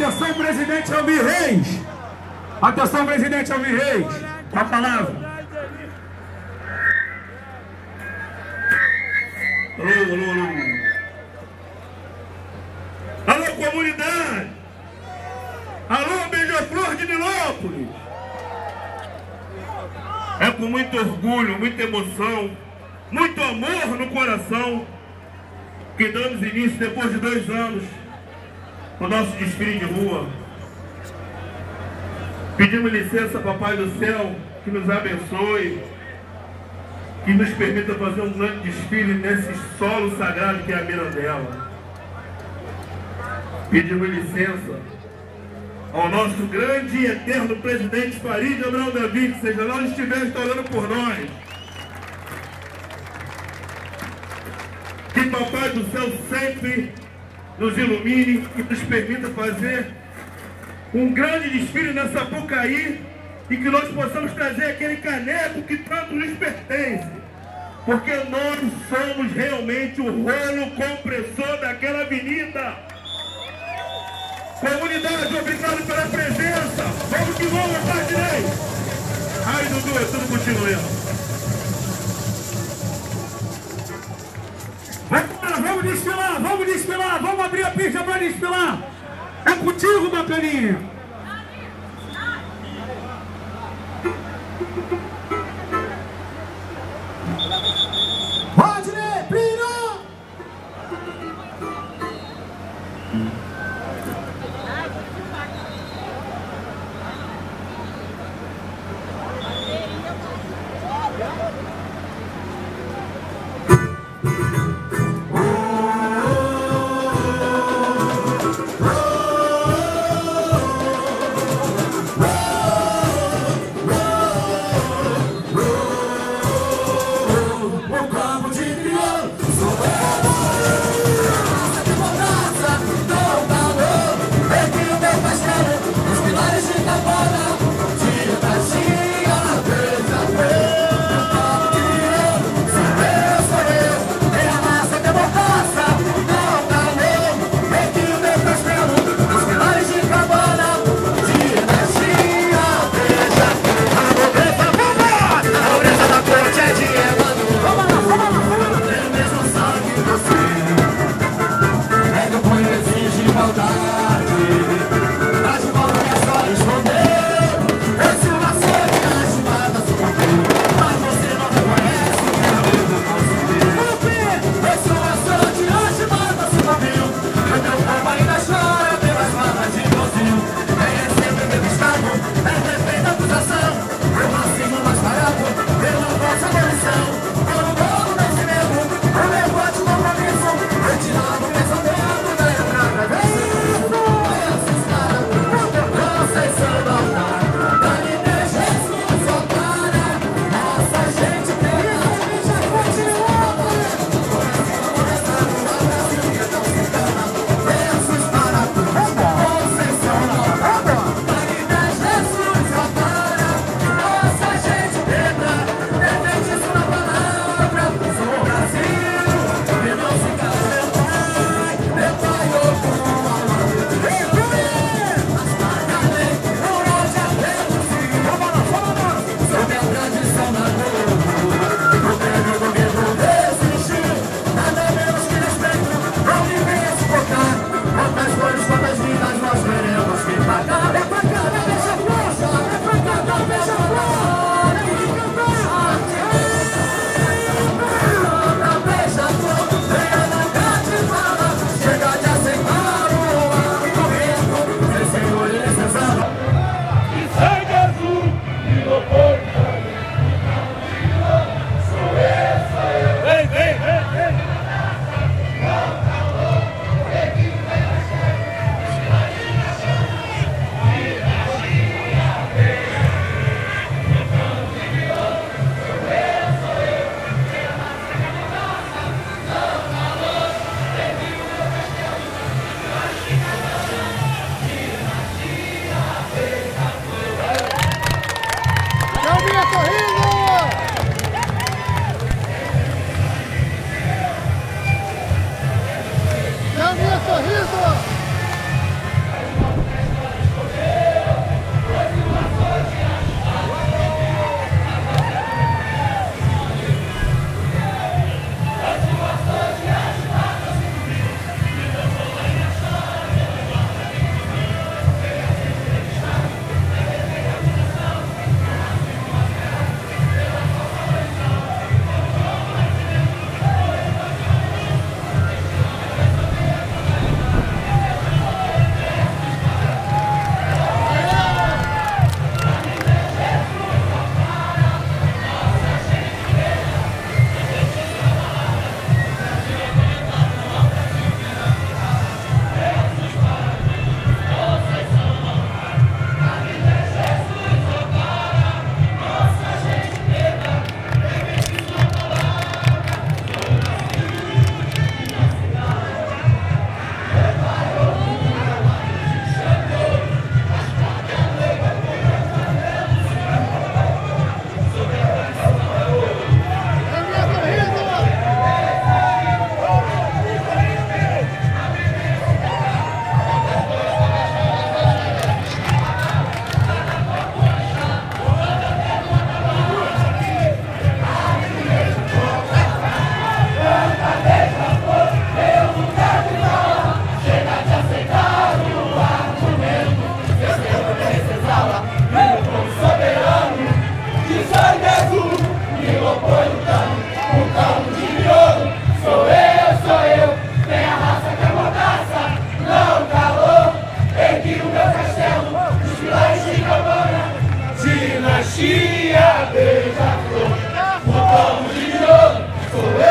Atenção, presidente Almir Reis. Atenção, presidente Almir Reis. A palavra. Alô, alô, alô. Alô, comunidade. Alô, Beija-Flor de Nilópolis. É com muito orgulho, muita emoção, muito amor no coração que damos início, depois de dois anos, o nosso desfile de rua. Pedimos licença, Papai do Céu, que nos abençoe, que nos permita fazer um grande desfile nesse solo sagrado que é a Mirandela. Pedimos licença ao nosso grande e eterno presidente Farid Abraão David, seja lá onde estiver, está orando por nós. Que Papai do Céu sempre nos ilumine e nos permita fazer um grande desfile na Sapucaí e que nós possamos trazer aquele caneco que tanto nos pertence. Porque nós somos realmente o rolo compressor daquela avenida. Comunidade, obrigado pela presença. Vamos que vamos, Vardinei. Ai, Dudu, é tudo contigo Vamos, desfilar, vamos desfilar, vamos abrir a pista para desfilar. É contigo, bacaninha. Tia beija-flor, um pão de ouro, sou eu.